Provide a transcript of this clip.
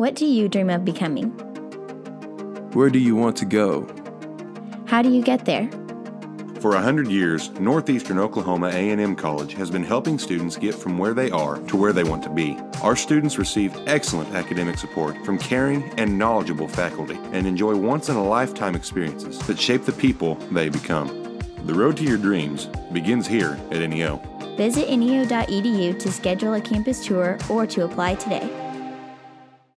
What do you dream of becoming? Where do you want to go? How do you get there? For 100 years, Northeastern Oklahoma A&M College has been helping students get from where they are to where they want to be. Our students receive excellent academic support from caring and knowledgeable faculty and enjoy once-in-a-lifetime experiences that shape the people they become. The road to your dreams begins here at NEO. Visit neo.edu to schedule a campus tour or to apply today.